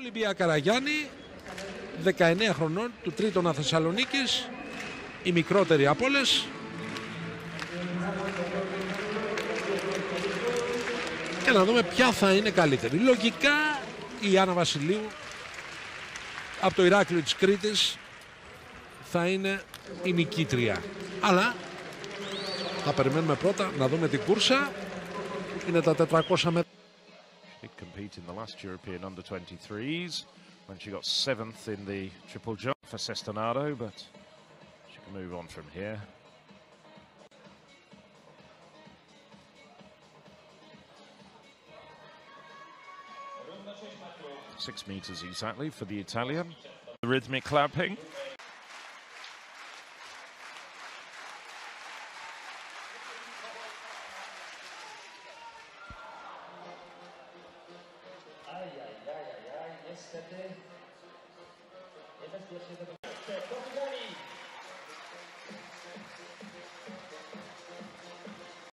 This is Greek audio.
Ολυμπία Καραγιάννη, 19 χρονών, του Τρίτονα Θεσσαλονίκης, η μικρότερη από όλες. Και να δούμε ποια θα είναι καλύτερη. Λογικά η Άννα Βασιλείου από το Ηράκλειο της Κρήτης θα είναι η νικήτρια. Αλλά θα περιμένουμε πρώτα να δούμε την κούρσα. Είναι τα 400 μέτρα. Did compete in the last European under 23s when she got seventh in the triple jump for Sestanato, but she can move on from here. Six meters exactly for the Italian. The rhythmic clapping. 7. Estas